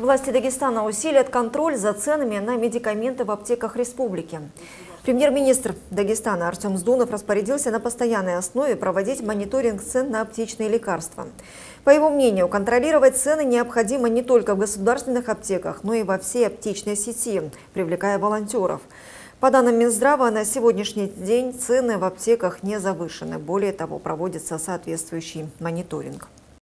Власти Дагестана усилят контроль за ценами на медикаменты в аптеках республики. Премьер-министр Дагестана Артем Сдунов распорядился на постоянной основе проводить мониторинг цен на аптечные лекарства. По его мнению, контролировать цены необходимо не только в государственных аптеках, но и во всей аптечной сети, привлекая волонтеров. По данным Минздрава, на сегодняшний день цены в аптеках не завышены. Более того, проводится соответствующий мониторинг.